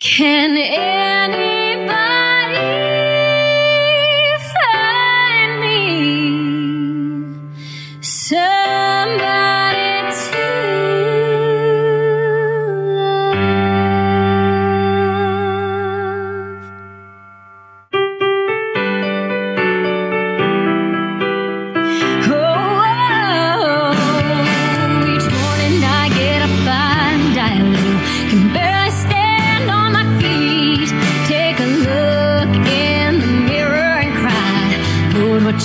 Can any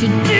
should do.